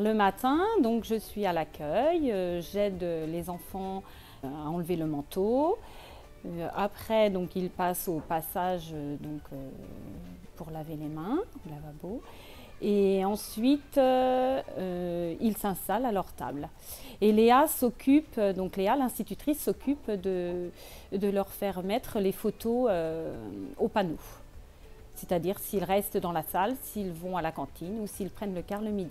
Le matin, donc je suis à l'accueil, euh, j'aide les enfants euh, à enlever le manteau. Euh, après, donc ils passent au passage donc, pour laver les mains, au lavabo. Et ensuite, ils s'installent à leur table. Et Léa s'occupe, donc Léa, l'institutrice, s'occupe de, de, leur faire mettre les photos au panneau. C'est-à-dire s'ils restent dans la salle, s'ils vont à la cantine ou s'ils prennent le car le midi.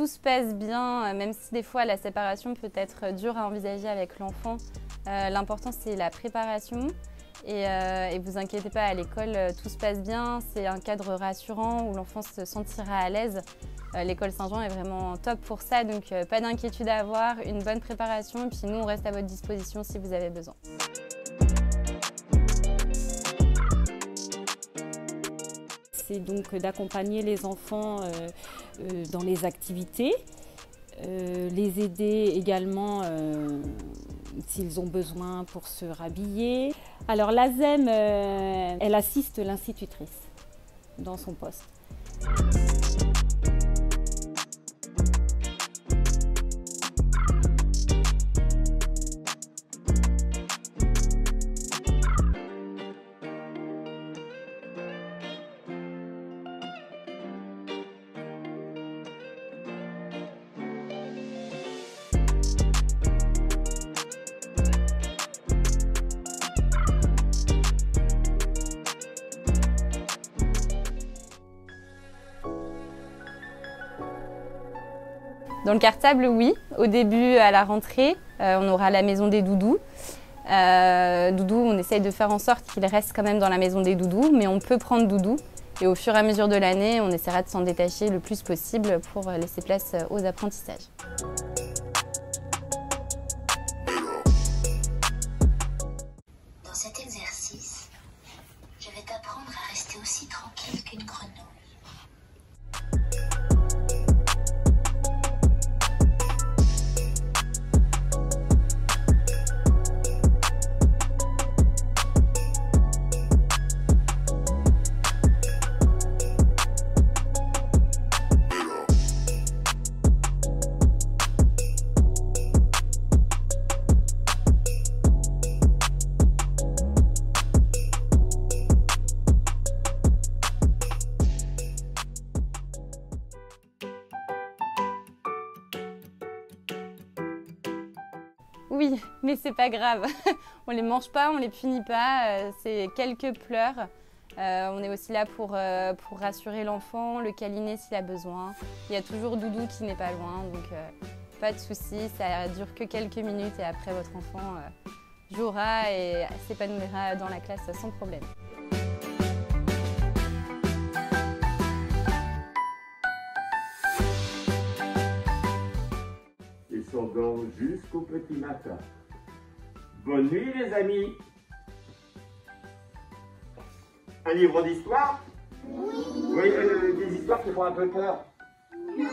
tout se passe bien, euh, même si des fois la séparation peut être dure à envisager avec l'enfant. Euh, l'important c'est la préparation et, euh, et, vous inquiétez pas, à l'école tout se passe bien, c'est un cadre rassurant où l'enfant se sentira à l'aise. L'école Saint-Jean est vraiment top pour ça, donc pas d'inquiétude à avoir, une bonne préparation et puis nous on reste à votre disposition si vous avez besoin. c'est donc d'accompagner les enfants dans les activités, euh, les aider également s'ils ont besoin pour se rhabiller. Alors l'ASEM, elle assiste l'institutrice dans son poste. Dans le cartable, oui. Au début, à la rentrée, euh, on aura la maison des doudous. Euh, doudou, on essaye de faire en sorte qu'il reste quand même dans la maison des doudous, mais on peut prendre doudou. Et au fur et à mesure de l'année, on essaiera de s'en détacher le plus possible pour laisser place aux apprentissages. Dans cet exercice, je vais t'apprendre à rester aussi tranquille qu'une grenouille. Oui, mais c'est pas grave. on les mange pas, on les punit pas. Euh, c'est quelques pleurs. Euh, on est aussi là pour, euh, pour rassurer l'enfant, le câliner s'il a besoin. Il y a toujours Doudou qui n'est pas loin, donc pas de souci. Ça dure que quelques minutes et après votre enfant jouera et s'épanouira dans la classe sans problème. Jusqu'au petit matin. Bonne nuit les amis. Un livre d'histoire? Oui. Oui, euh, des histoires qui font un peu peur. Non.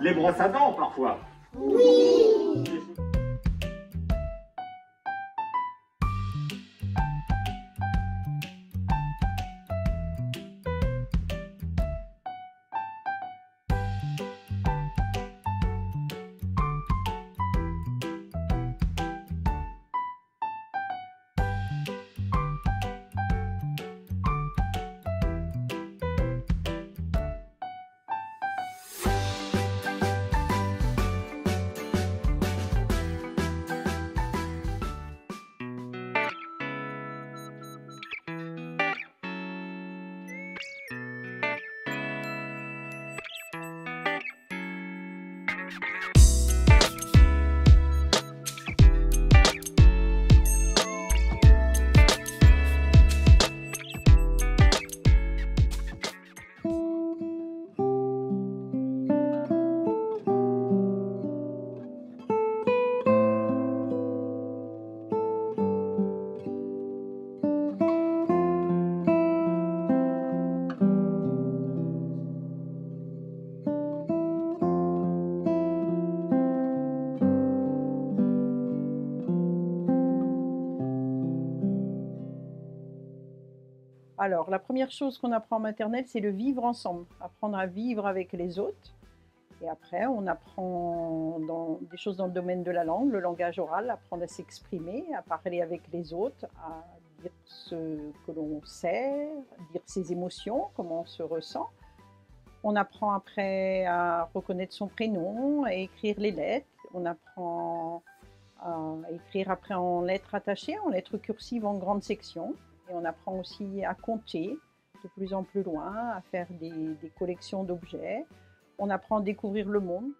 Les brosses à dents parfois. Oui Alors, la première chose qu'on apprend en maternelle, c'est le vivre ensemble, apprendre à vivre avec les autres. Et après, on apprend des choses dans le domaine de la langue, le langage oral, apprendre à s'exprimer, à parler avec les autres, à dire ce que l'on sait, dire ses émotions, comment on se ressent. On apprend après à reconnaître son prénom, à écrire les lettres. On apprend à écrire après en lettres attachées, en lettres cursives en grande section. On apprend aussi à compter de plus en plus loin, à faire des collections d'objets. On apprend à découvrir le monde.